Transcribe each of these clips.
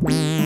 tomorrow.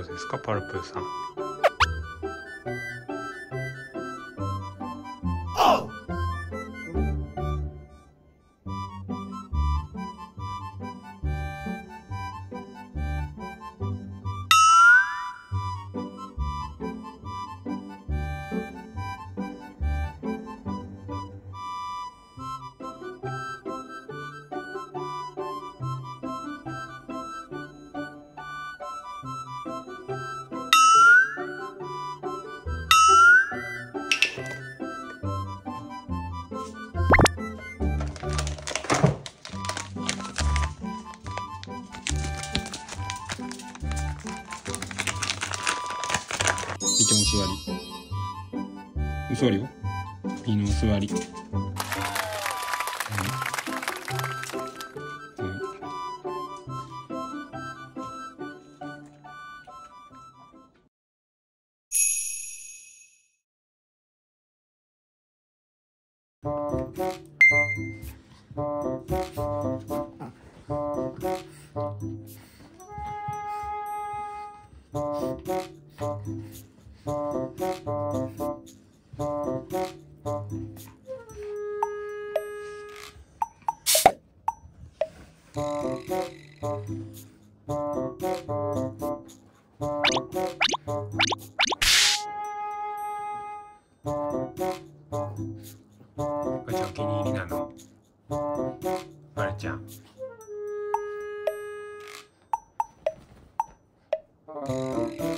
どうですか？パルプーさん。いちゃんお座り。お座りよ。いいのお座り。うんうんお母